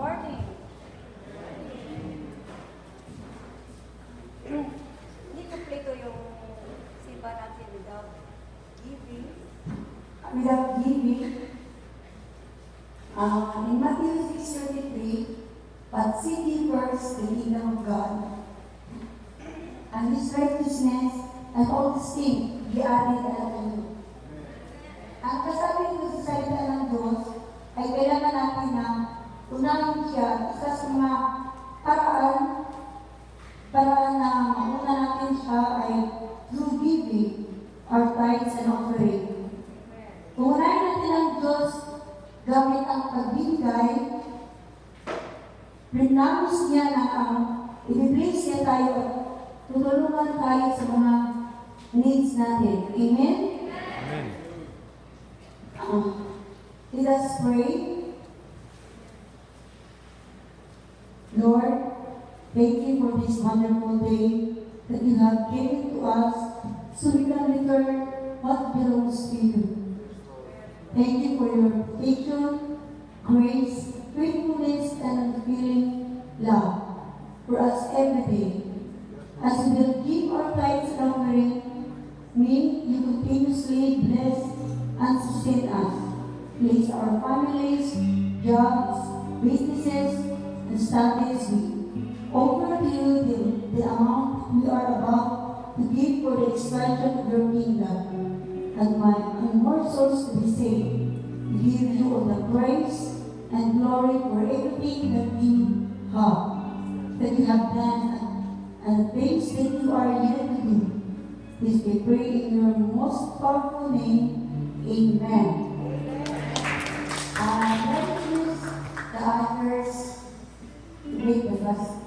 morning. Hindi kompleto yung simba natin without giving. without giving. Uh, in Matthew 6.33, but seek ye first the kingdom of God, and His righteousness, and all these things be added unto you. Tithes and offering. Kung unahin natin ang Diyos gamit ang pagbibigay, Prinamis niya na ang i-place niya tayo at tutulungan tayo sa mga needs natin. Amen? Amen. Uh, let us pray. Lord, thank you for this wonderful day that you have given to us so we can return what belongs to you. Thank you for your protection, grace, faithfulness, and unfailing love for us every day. As we will give our tithes and may you continuously bless and sustain us. Place our families, jobs, businesses, and studies. We offer to you the, the amount we are about to give for the expansion of your kingdom and, my, more souls to be saved. We give you all the praise and glory for everything that you have, that you have done, and, things that you are yet to do. This we pray in your most powerful name. Amen. Uh, let's use the others to make